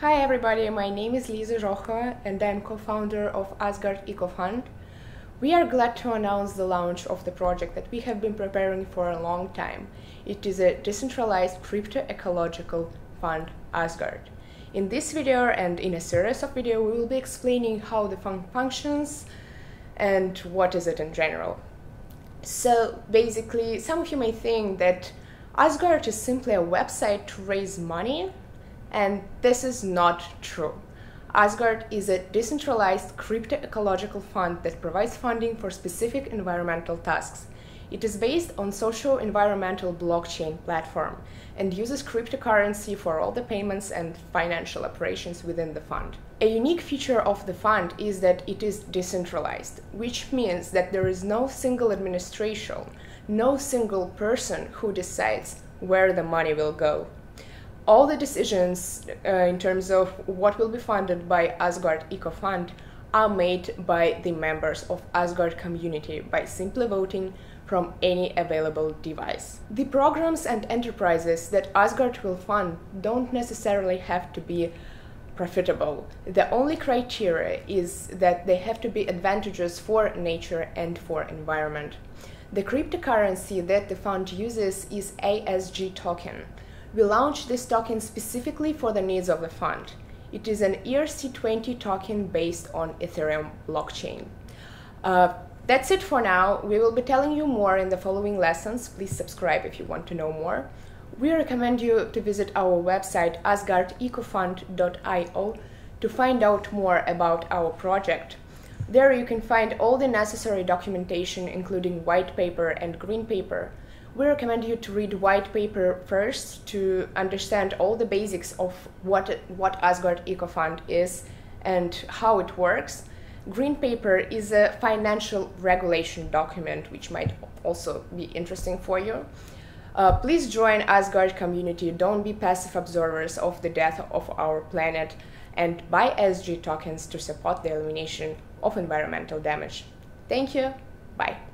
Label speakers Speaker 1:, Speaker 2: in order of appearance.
Speaker 1: Hi everybody, my name is Lisa Rocha and I'm co-founder of Asgard EcoFund. We are glad to announce the launch of the project that we have been preparing for a long time. It is a decentralized crypto-ecological fund, Asgard. In this video and in a series of videos, we will be explaining how the fund functions and what is it in general. So basically, some of you may think that Asgard is simply a website to raise money, and this is not true. Asgard is a decentralized crypto ecological fund that provides funding for specific environmental tasks. It is based on social environmental blockchain platform and uses cryptocurrency for all the payments and financial operations within the fund. A unique feature of the fund is that it is decentralized, which means that there is no single administration, no single person who decides where the money will go. All the decisions uh, in terms of what will be funded by Asgard Eco Fund are made by the members of Asgard community by simply voting from any available device. The programs and enterprises that Asgard will fund don't necessarily have to be profitable. The only criteria is that they have to be advantageous for nature and for environment. The cryptocurrency that the fund uses is ASG token. We launched this token specifically for the needs of the fund. It is an ERC20 token based on Ethereum blockchain. Uh, that's it for now. We will be telling you more in the following lessons. Please subscribe if you want to know more. We recommend you to visit our website asgardecofund.io to find out more about our project. There you can find all the necessary documentation including white paper and green paper. We recommend you to read white paper first to understand all the basics of what, what Asgard EcoFund is and how it works. Green paper is a financial regulation document which might also be interesting for you. Uh, please join Asgard community. Don't be passive observers of the death of our planet and buy ASG tokens to support the elimination of environmental damage. Thank you. Bye.